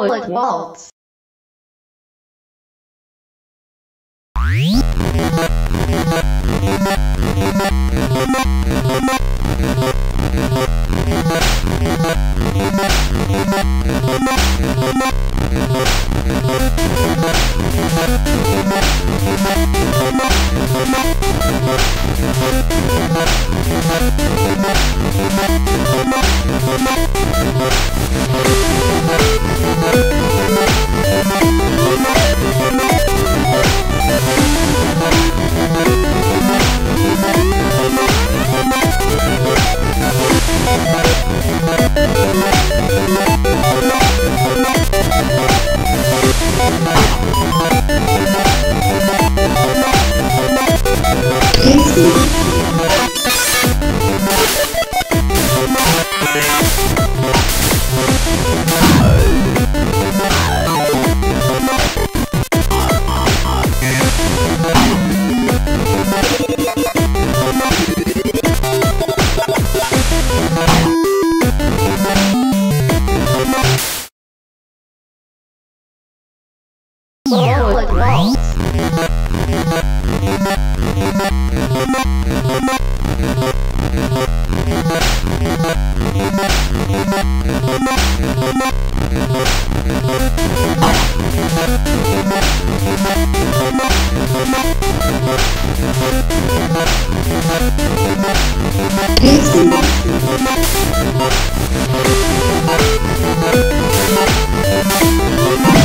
Forward waltz. Forward waltz. Forward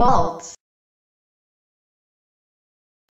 waltz.